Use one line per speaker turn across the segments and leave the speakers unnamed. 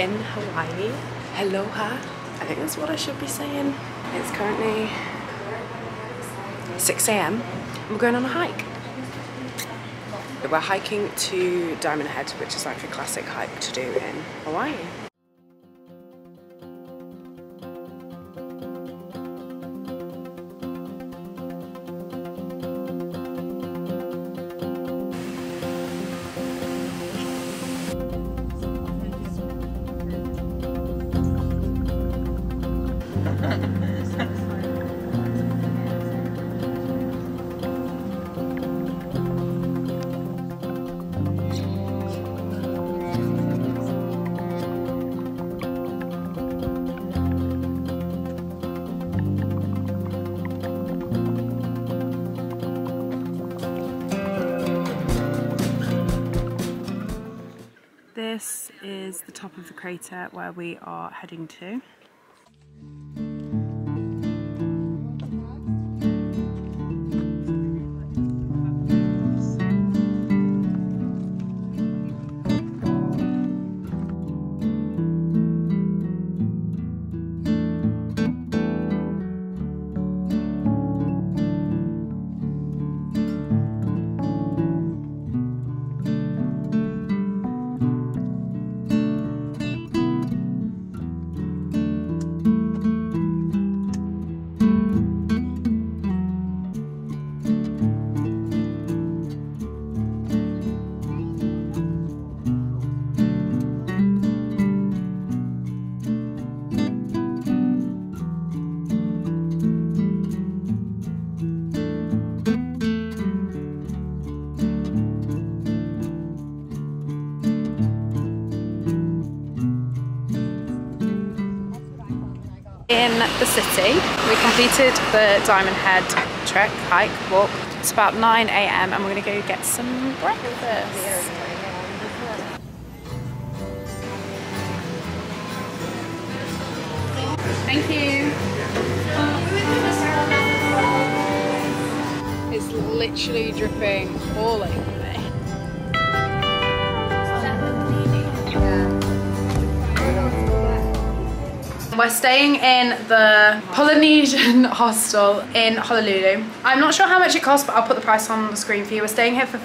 in Hawaii. Aloha. I think that's what I should be saying. It's currently 6 a.m. We're going on a hike. We're hiking to Diamond Head, which is like a classic hike to do in Hawaii. Is the top of the crater where we are heading to. In the city. We completed the Diamond Head trek, hike, walk. It's about 9 a.m. and we're gonna go get some breakfast. Thank you. It's literally dripping all over We're staying in the Polynesian hostel in Honolulu. I'm not sure how much it costs, but I'll put the price on the screen for you. We're staying here for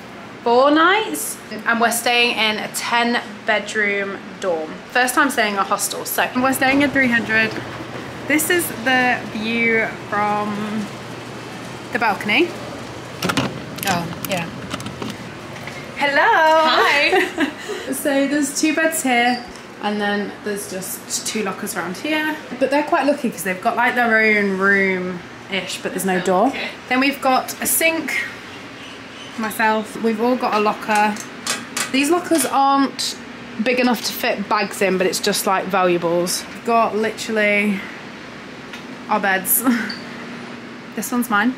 four nights and we're staying in a 10 bedroom dorm. First time staying in a hostel. So we're staying in 300. This is the view from the balcony.
Oh, yeah.
Hello.
Hi.
so there's two beds here and then there's just two lockers around here. But they're quite lucky because they've got like their own room-ish, but there's no door.
Okay.
Then we've got a sink, myself. We've all got a locker. These lockers aren't big enough to fit bags in, but it's just like valuables. We've got literally our beds. this one's mine.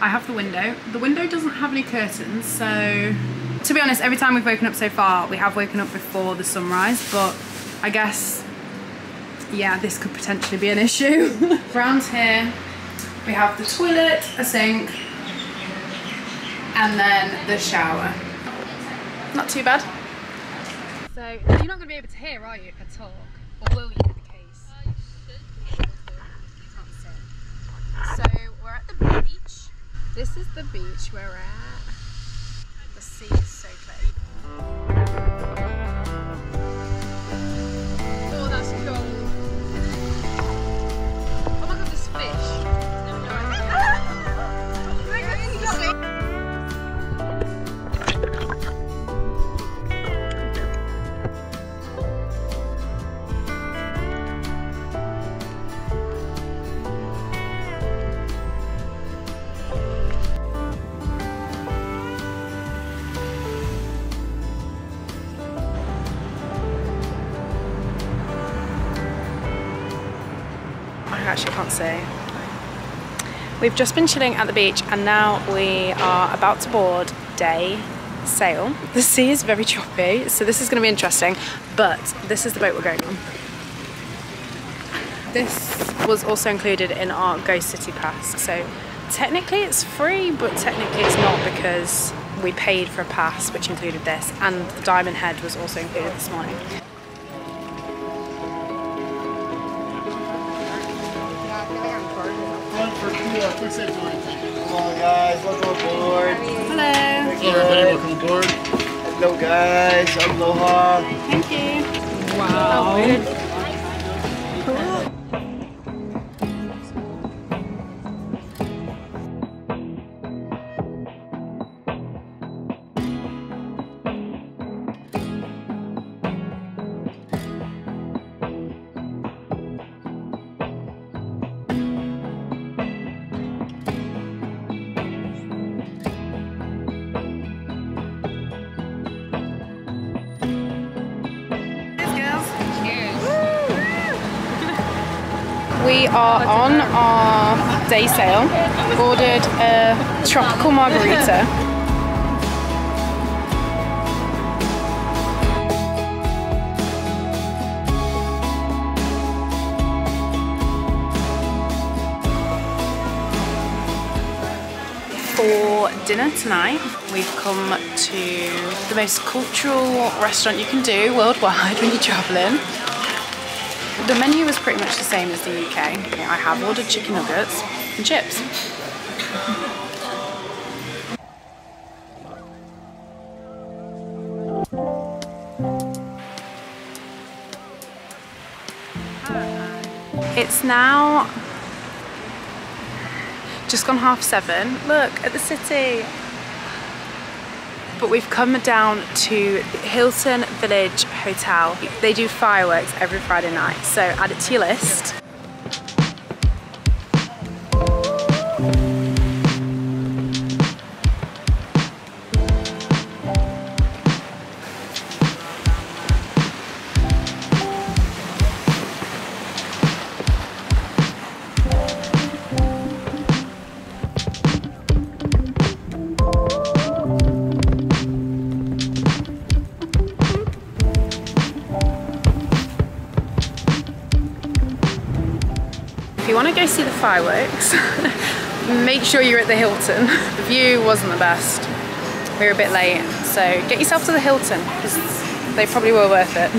I have the window. The window doesn't have any curtains, so to be honest, every time we've woken up so far, we have woken up before the sunrise, but I guess, yeah, this could potentially be an issue. Around here, we have the toilet, a sink, and then the shower. Not too bad.
So, you're not going to be able to hear, are you, if I talk? Or will you in the case? You can't sit. So, we're at the beach. This is the beach we're at. Sea is so clear.
I can't say. We've just been chilling at the beach and now we are about to board day sail. The sea is very choppy, so this is going to be interesting, but this is the boat we're going on. This was also included in our Go City Pass, so technically it's free, but technically it's not because we paid for a pass which included this, and the Diamond Head was also included this morning.
Quick save join. Thank.
Come on, guys, welcome aboard.
Hello.
Hello, everybody. Welcome aboard.
Hello, guys. Aloha.
Thank you. Wow. Oh, we are on our day sail. Ordered a tropical margarita. For dinner tonight, we've come to the most cultural restaurant you can do worldwide when you're travelling. The menu is pretty much the same as the UK. I have ordered chicken nuggets and chips. It's now just gone half seven. Look at the city. But we've come down to Hilton Village Hotel. They do fireworks every Friday night, so add it to your list. If you want to go see the fireworks, make sure you're at the Hilton. The view wasn't the best. We were a bit late, so get yourself to the Hilton because they probably were worth it.